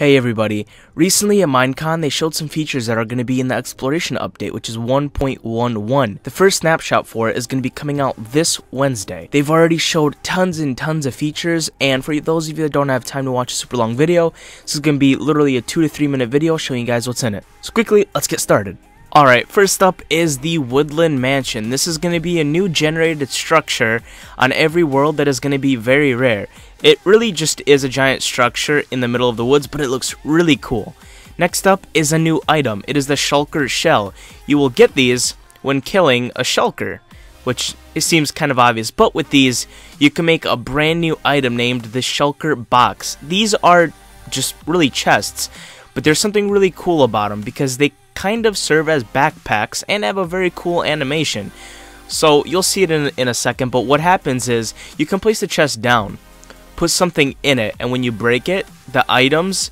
Hey everybody, recently at Minecon they showed some features that are going to be in the exploration update which is 1.11. The first snapshot for it is going to be coming out this Wednesday. They've already showed tons and tons of features and for those of you that don't have time to watch a super long video, this is going to be literally a 2 to 3 minute video showing you guys what's in it. So quickly, let's get started. Alright, first up is the Woodland Mansion. This is going to be a new generated structure on every world that is going to be very rare. It really just is a giant structure in the middle of the woods, but it looks really cool. Next up is a new item. It is the Shulker Shell. You will get these when killing a Shulker, which it seems kind of obvious, but with these, you can make a brand new item named the Shulker Box. These are just really chests, but there's something really cool about them because they kind of serve as backpacks and have a very cool animation. So you'll see it in, in a second, but what happens is you can place the chest down, put something in it, and when you break it, the items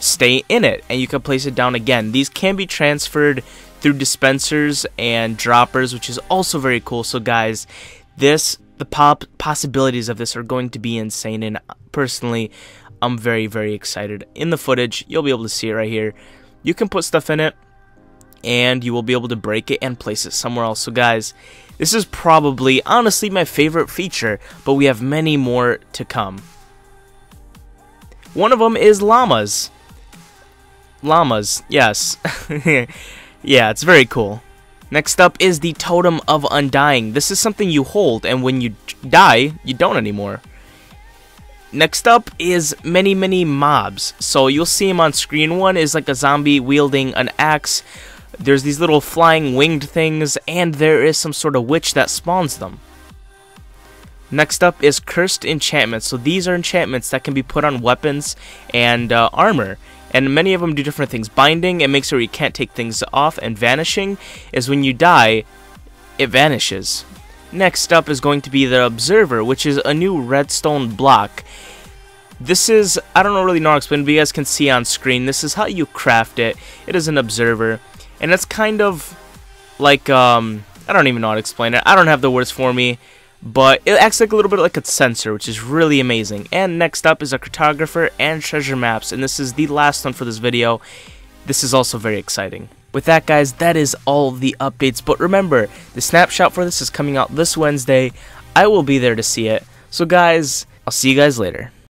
stay in it, and you can place it down again. These can be transferred through dispensers and droppers, which is also very cool. So guys, this the pop possibilities of this are going to be insane, and personally, I'm very very excited. In the footage, you'll be able to see it right here. You can put stuff in it and you will be able to break it and place it somewhere else. So guys, this is probably, honestly, my favorite feature, but we have many more to come. One of them is llamas. Llamas, yes. yeah, it's very cool. Next up is the Totem of Undying. This is something you hold, and when you die, you don't anymore. Next up is many, many mobs. So you'll see him on screen. One is like a zombie wielding an axe. There's these little flying winged things, and there is some sort of witch that spawns them. Next up is Cursed Enchantments. So these are enchantments that can be put on weapons and uh, armor. And many of them do different things. Binding, it makes sure you can't take things off. And Vanishing is when you die, it vanishes. Next up is going to be the Observer, which is a new redstone block. This is, I don't really know how to explain, but you guys can see on screen, this is how you craft it. It is an Observer and it's kind of like um I don't even know how to explain it. I don't have the words for me, but it acts like a little bit like a sensor, which is really amazing. And next up is a cartographer and treasure maps, and this is the last one for this video. This is also very exciting. With that, guys, that is all the updates. But remember, the snapshot for this is coming out this Wednesday. I will be there to see it. So, guys, I'll see you guys later.